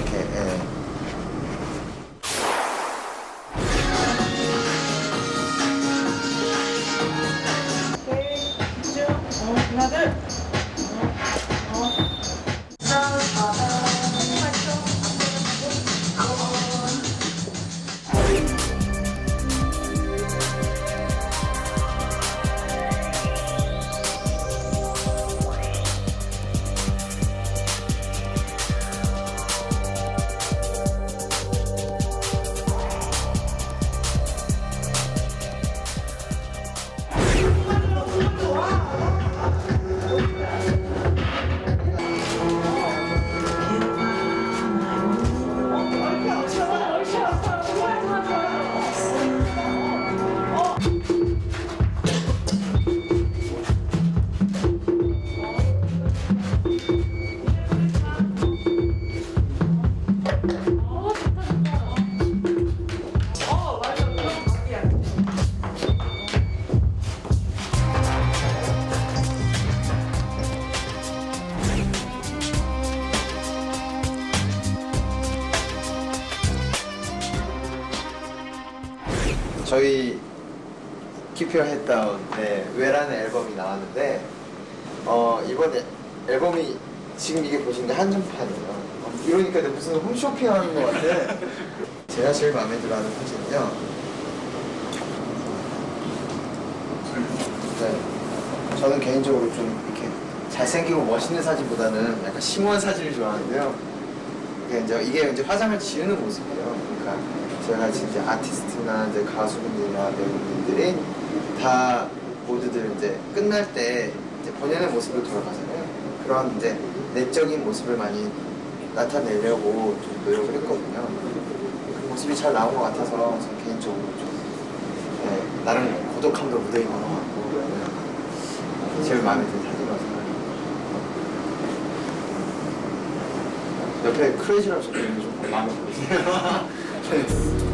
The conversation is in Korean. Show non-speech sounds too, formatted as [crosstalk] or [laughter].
이렇게 예. 쭉. 어, 하나, 둘. 저희 Keep Your Head Down 네, 왜라는 앨범이 나왔는데 어, 이번에 앨범이 지금 이게 보시는 게 한정판이에요. 어, 이러니까 무슨 홈쇼핑 하는 것 같아. [laughs] 제가 제일 마음에 들어 하는 사진은요. 네, 저는 개인적으로 좀 이렇게 잘생기고 멋있는 사진보다는 약간 심오한 사진을 좋아하는데요 이게 이제, 이게 이제 화장을 지우는 모습이에요. 그러니까 제가 진짜 아티스트나 이제 가수분들이나 배우분들이 다 모두들 이제 끝날 때 이제 본연의 모습으로 돌아가잖아요. 그런 이제 내적인 모습을 많이 나타내려고 좀 노력을 했거든요. 그 모습이 잘 나온 것 같아서 저는 개인적으로 좀 네, 나름 고독함도 묻어있는 것 같고 네, 제일 마음에 사진이라고 생각해요. 옆에 크레이지라고 적혀있는 게좀 마음에 들어요. [laughs]